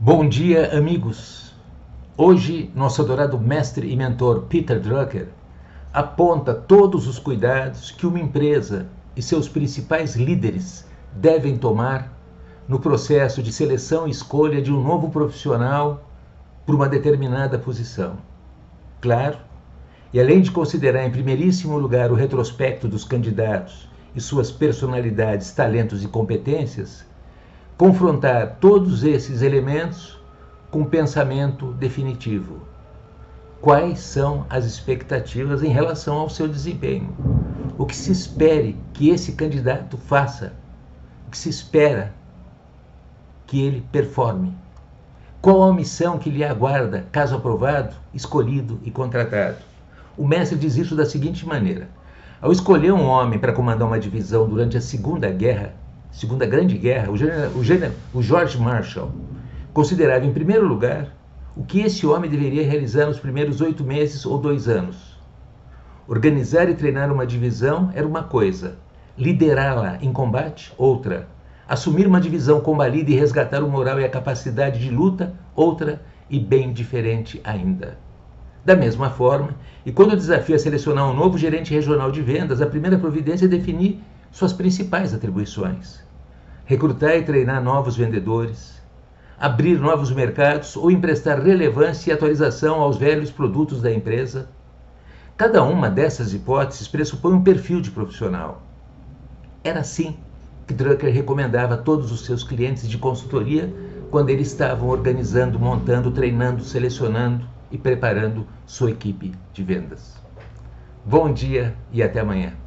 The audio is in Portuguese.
Bom dia, amigos. Hoje, nosso adorado mestre e mentor Peter Drucker aponta todos os cuidados que uma empresa e seus principais líderes devem tomar no processo de seleção e escolha de um novo profissional para uma determinada posição. Claro, e além de considerar em primeiríssimo lugar o retrospecto dos candidatos e suas personalidades, talentos e competências, confrontar todos esses elementos com pensamento definitivo. Quais são as expectativas em relação ao seu desempenho? O que se espere que esse candidato faça? O que se espera que ele performe? Qual a missão que lhe aguarda, caso aprovado, escolhido e contratado? O mestre diz isso da seguinte maneira: ao escolher um homem para comandar uma divisão durante a Segunda Guerra, Segunda Grande Guerra, o, general, o, general, o George Marshall considerava, em primeiro lugar, o que esse homem deveria realizar nos primeiros oito meses ou dois anos. Organizar e treinar uma divisão era uma coisa, liderá-la em combate, outra. Assumir uma divisão combalida e resgatar o moral e a capacidade de luta, outra e bem diferente ainda. Da mesma forma, e quando o desafio é selecionar um novo gerente regional de vendas, a primeira providência é definir suas principais atribuições recrutar e treinar novos vendedores, abrir novos mercados ou emprestar relevância e atualização aos velhos produtos da empresa. Cada uma dessas hipóteses pressupõe um perfil de profissional. Era assim que Drucker recomendava a todos os seus clientes de consultoria quando eles estavam organizando, montando, treinando, selecionando e preparando sua equipe de vendas. Bom dia e até amanhã.